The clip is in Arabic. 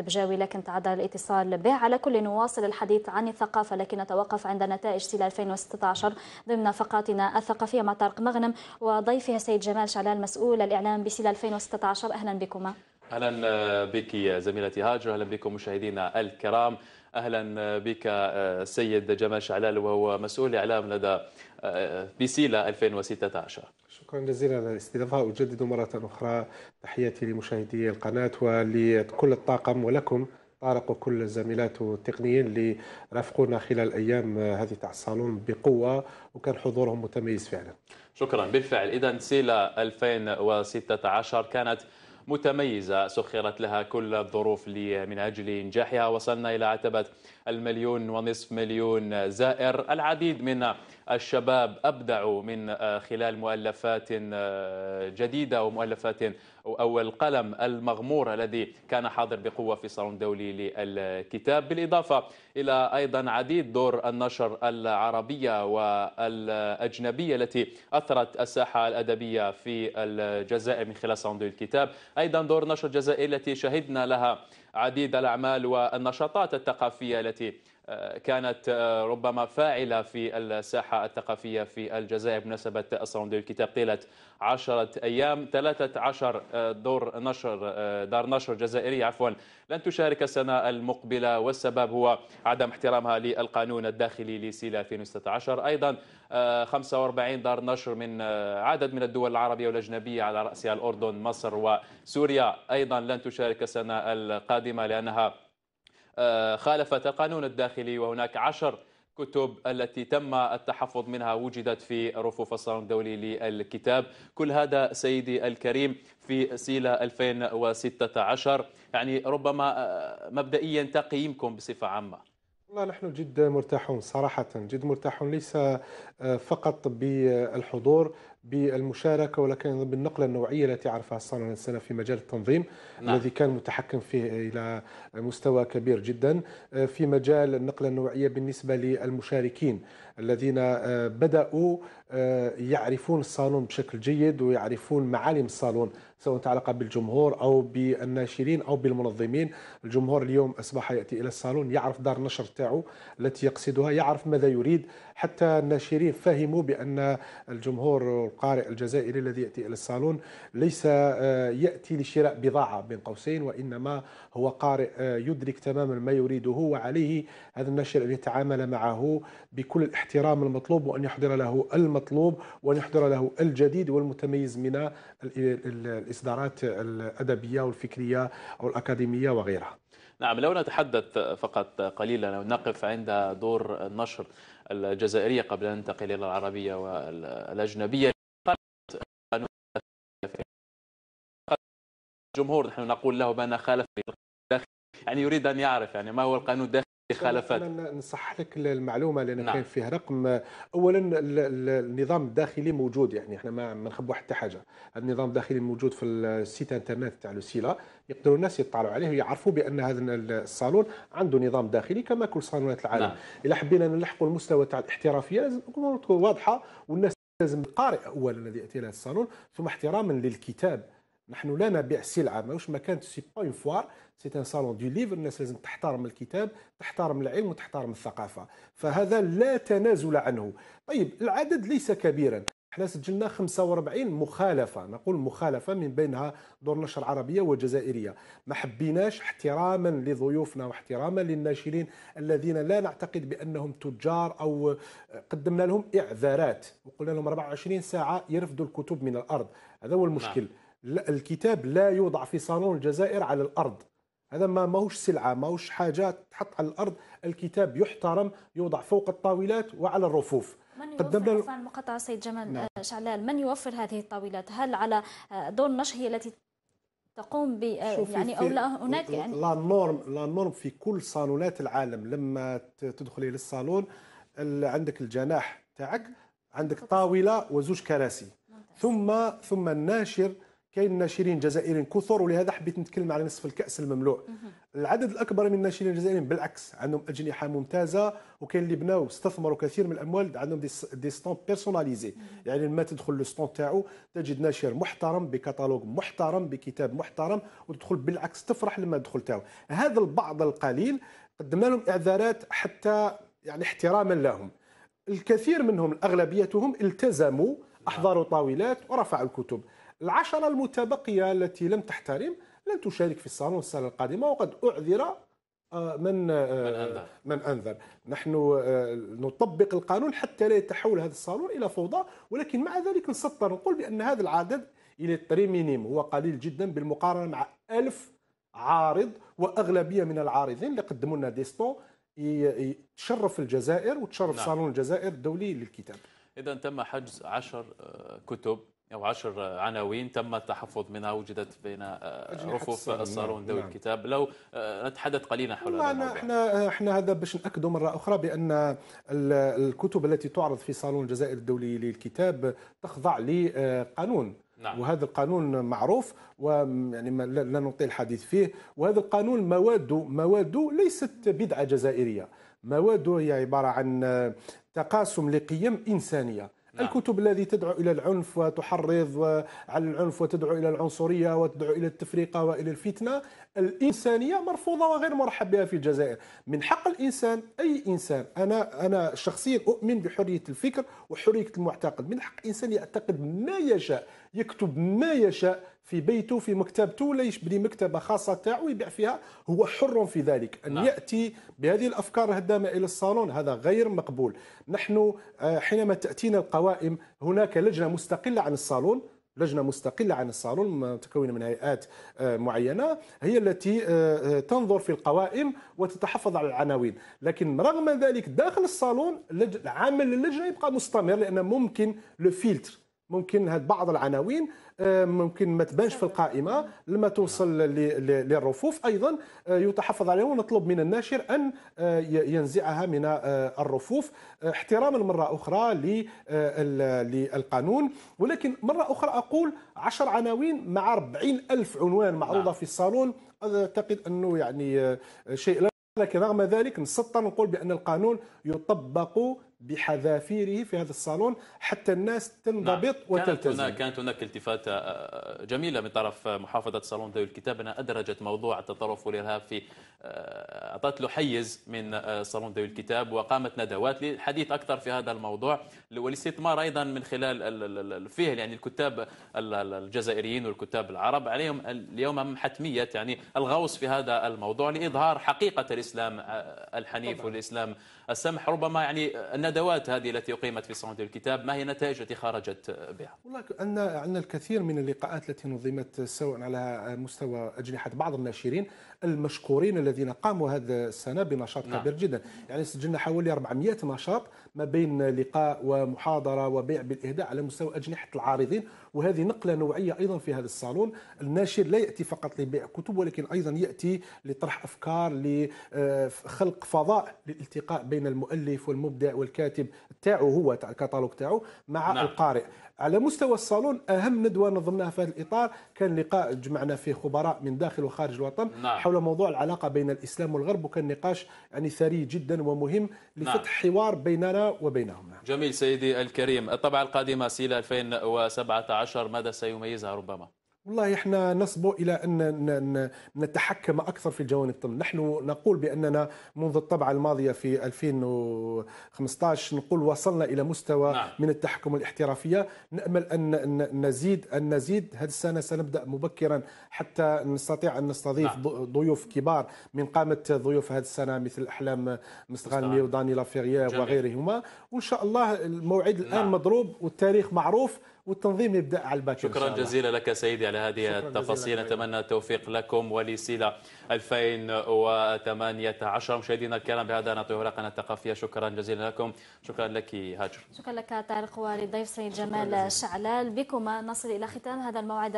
بجاوي لكن تعدى الاتصال به. على كل نواصل الحديث عن الثقافة لكن نتوقف عند نتائج سيلا 2016 ضمن فقراتنا الثقافية. مع طارق مغنم وضيفه السيد جمال شعلان مسؤول الإعلام بسيلا 2016 أهلا بكما. أهلا بك زميلتي هاجر. أهلا بكم مشاهدينا الكرام. أهلا بك السيد جمال شعلال وهو مسؤول إعلام لدى بسيلا 2016 شكرا جزيلا على الاستضافة. أجدد مرة أخرى تحياتي لمشاهدي القناة ولكل الطاقم ولكم طارق وكل الزميلات والتقنيين اللي رافقونا خلال الأيام هذه تاع الصالون بقوة وكان حضورهم متميز فعلا. شكرا. بالفعل. اذا سيلا 2016 كانت متميزة سخرت لها كل الظروف من أجل إنجاحها وصلنا إلى عتبة المليون ونصف مليون زائر. العديد من الشباب أبدعوا من خلال مؤلفات جديدة ومؤلفات أو القلم المغمور الذي كان حاضر بقوة في الصالون الدولي للكتاب. بالإضافة إلى أيضا عديد دور النشر العربية والأجنبية التي أثرت الساحة الأدبية في الجزائر من خلال صالون الكتاب أيضا دور نشر الجزائر التي شهدنا لها عديد الأعمال والنشاطات الثقافية التي كانت ربما فاعلة في الساحة الثقافية في الجزائر بمناسبة الصالون الكتاب. طيلة عشرة أيام 13 دور نشر دار نشر جزائرية. عفوا لن تشارك السنة المقبلة والسبب هو عدم احترامها للقانون الداخلي لسيلا 2016 أيضا 45 دار نشر من عدد من الدول العربية والأجنبية على رأسها الأردن مصر وسوريا. أيضا لن تشارك السنة القادمة لأنها خالفت القانون الداخلي وهناك عشر كتب التي تم التحفظ منها وجدت في رفوف الصالون الدولي للكتاب. كل هذا سيدي الكريم في سيلا 2016 يعني ربما مبدئيا تقييمكم بصفة عامة. والله نحن جد مرتاحون صراحة جد مرتاحون ليس فقط بالحضور. بالمشاركة ولكن بالنقلة النوعية التي عرفها الصالون السنة في مجال التنظيم نعم. الذي كان متحكم فيه إلى مستوى كبير جدا في مجال النقلة النوعية بالنسبة للمشاركين الذين بدأوا يعرفون الصالون بشكل جيد ويعرفون معالم الصالون سواء تعلق بالجمهور أو بالناشرين أو بالمنظمين الجمهور اليوم أصبح يأتي إلى الصالون يعرف دار النشر تاعو التي يقصدها يعرف ماذا يريد حتى الناشرين فهموا بأن الجمهور القارئ الجزائري الذي يأتي إلى الصالون ليس يأتي لشراء بضاعة بين قوسين وإنما هو قارئ يدرك تماما ما يريده وعليه هذا الناشر أن يتعامل معه بكل الاحترام المطلوب وأن يحضر له المطلوب وأن يحضر له الجديد والمتميز من الإصدارات الأدبية والفكرية أو الأكاديمية وغيرها. نعم لو نتحدث فقط قليلا ونقف عند دور النشر. الجزائرية قبل أن ننتقل إلى العربية والأجنبية. الجمهور نحن نقول له بأن خالف يعني يريد أن يعرف يعني ما هو القانون الداخلي. خلافات. نصح لك المعلومة لأن نعم. كاين فيه رقم اولا النظام الداخلي موجود يعني. إحنا ما نخبوا حتى حاجة. النظام الداخلي موجود في السيت إنترنت تاع لوسيلا. يقدروا الناس يطلعوا عليه ويعرفوا بأن هذا الصالون عنده نظام داخلي كما كل صالونات العالم. نعم. إذا حبينا نلحقوا المستوى تاع الاحترافية لازم تكون واضحة والناس لازم القارئ اولا الذي يأتي إلى الصالون ثم احتراما للكتاب. نحن لا نبيع سلعه ماهوش مكان. c'est pas une foire c'est un salon du livre الناس لازم تحترم الكتاب تحترم العلم وتحترم الثقافة. فهذا لا تنازل عنه. طيب العدد ليس كبيرا. إحنا سجلنا 45 مخالفة. نقول مخالفة من بينها دور نشر عربية وجزائرية. ما حبيناش احتراما لضيوفنا واحتراما للناشرين الذين لا نعتقد بأنهم تجار أو قدمنا لهم إعذارات. وقلنا لهم 24 ساعة يرفدوا الكتب من الأرض. هذا هو المشكل. نعم. الكتاب لا يوضع في صالون الجزائر على الأرض. هذا ما ماهوش سلعة ماهوش حاجة تحط على الأرض. الكتاب يحترم يوضع فوق الطاولات وعلى الرفوف. من قدمنا يوفر عفوا مقاطعة سيد جمال نعم. شعلال من يوفر هذه الطاولات؟ هل على دور النشر هي التي تقوم ب يعني أو لا هناك يعني؟ لا نورم لا نورم في كل صالونات العالم. لما تدخلي للصالون عندك الجناح تاعك عندك طاولة وزوج كراسي. ثم ثم الناشر كاين ناشرين جزائريين كثر ولهذا حبيت نتكلم على نصف الكأس المملوء العدد الأكبر من الناشرين الجزائريين بالعكس عندهم أجنحة ممتازة وكاين اللي بناو استثمروا كثير من الأموال عندهم des stands personnalisés يعني لما تدخل le stand تاعو تجد ناشر محترم بكتالوج محترم بكتاب محترم وتدخل بالعكس تفرح لما تدخل تاعو. هذا البعض القليل قدمنا لهم إعذارات حتى يعني احتراما لهم. الكثير منهم أغلبيتهم التزموا أحضروا طاولات ورفعوا الكتب. العشرة المتبقية التي لم تحترم لن تشارك في الصالون السنة القادمة وقد أعذر آه، من آه، من أنذر. من أنذر نحن آه، نطبق القانون حتى لا يتحول هذا الصالون إلى فوضى ولكن مع ذلك نسطر نقول بأن هذا العدد elle est très minime هو قليل جدا بالمقارنة مع ألف عارض وأغلبية من العارضين اللي قدموا لنا des stands تشرف الجزائر وتشرف نعم. صالون الجزائر الدولي للكتاب إذا تم حجز عشر كتب أو عشر عناوين تم التحفظ منها وجدت بين آه، رفوف الصالون ذوي نعم. الكتاب. لو آه، نتحدث قليلا حول هذا الموضوع. إحنا إحنا هذا باش ناكدوا مرة أخرى بأن الكتب التي تعرض في صالون الجزائر الدولي للكتاب تخضع لقانون. نعم. وهذا القانون معروف ويعني لا نطيل الحديث فيه. وهذا القانون مواده مواده ليست بدعة جزائرية. مواده هي عبارة عن تقاسم لقيم إنسانية. نعم. الكتب التي تدعو إلى العنف وتحرض على العنف وتدعو إلى العنصرية وتدعو إلى التفرقه وإلى الفتنة الإنسانية مرفوضة وغير مرحب بها في الجزائر من حق الإنسان أي إنسان أنا أنا شخصيا أؤمن بحرية الفكر وحرية المعتقد من حق الإنسان يعتقد ما يشاء يكتب ما يشاء في بيته في مكتبته ولا يشبري مكتبة خاصة تاعو ويبيع فيها. هو حر في ذلك. أن نعم. يأتي بهذه الأفكار الهدامة إلى الصالون هذا غير مقبول. نحن آه، حينما تأتينا القوائم هناك لجنة مستقلة عن الصالون. لجنة مستقلة عن الصالون متكونه من هيئات آه، معينة هي التي آه، تنظر في القوائم وتتحفظ على العناوين. لكن رغم ذلك داخل الصالون عامل اللجنه يبقى مستمر لأن ممكن لو فيلتر ممكن هاد بعض العناوين آه، ممكن ما تبانش في القائمة لما توصل للرفوف أيضا آه، يتحفظ عليها ونطلب من الناشر أن آه، ينزعها من الرفوف. احتراما مرة أخرى للقانون. ولكن مرة أخرى أقول عشر عناوين مع 40 ألف عنوان معروضة نعم. في الصالون. أعتقد أنه يعني شيء لكن رغم ذلك نسطر نقول بأن القانون يطبق بحذافيره في هذا الصالون حتى الناس تنضبط نعم. وتلتزم كانت هناك كانت هناك التفاته آه، جميلة من طرف محافظة صالون ذوي الكتاب أنها أدرجت موضوع التطرف والارهاب في آه، أعطت له حيز من آه، صالون ذوي الكتاب وقامت ندوات للحديث أكثر في هذا الموضوع والاستثمار أيضا من خلال فيه يعني الكتاب الجزائريين والكتاب العرب عليهم اليوم حتميه يعني الغوص في هذا الموضوع لإظهار حقيقة الإسلام الحنيف والإسلام السمح ربما يعني الندوات هذه التي أقيمت في صندوق الكتاب ما هي النتائج التي خرجت بها؟ والله أن عندنا الكثير من اللقاءات التي نظمت سواء على مستوى أجنحة بعض الناشرين المشكورين الذين قاموا هذا السنة بنشاط نعم. كبير جدا يعني سجلنا حوالي 400 نشاط ما بين لقاء ومحاضرة وبيع بالإهداء على مستوى أجنحة العارضين وهذه نقلة نوعية أيضا في هذا الصالون الناشر لا يأتي فقط لبيع كتب ولكن أيضا يأتي لطرح أفكار لخلق فضاء للالتقاء بين المؤلف والمبدع والكاتب تاعو هو تاع الكتالوج تاعو مع نعم. القارئ على مستوى الصالون أهم ندوة نظمناها في هذا الإطار كان لقاء جمعنا فيه خبراء من داخل وخارج الوطن نعم. حول موضوع العلاقة بين الإسلام والغرب وكان نقاش يعني ثري جدا ومهم لفتح نعم. حوار بيننا وبينهم نعم. جميل سيدي الكريم الطبعة القادمة سيلا 2017 ماذا سيميزها ربما والله إحنا نصبو إلى أن نتحكم أكثر في الجوانب. الطب نحن نقول بأننا منذ الطبعة الماضية في 2015 نقول وصلنا إلى مستوى نعم. من التحكم والاحترافيه نأمل أن نزيد أن نزيد. هذه السنة سنبدأ مبكرا حتى نستطيع أن نستضيف نعم. ضيوف كبار من قامة ضيوف هذه السنة مثل أحلام مستغانمي وداني لافيريير وغيرهما. وإن شاء الله الموعد الآن نعم. مضروب والتاريخ معروف. والتنظيم يبدأ على الباكر شكرا جزيلا لك سيدي على هذه التفاصيل. نتمنى التوفيق لكم ولسيلا 2018 مشاهدينا الكرام بهذا نعطي ورقنا الثقافية. شكرا جزيلا لكم. شكرا لك هاجر. شكرا لك طارق وللضيف سيد جمال شعلال. بكم نصل إلى ختام هذا الموعد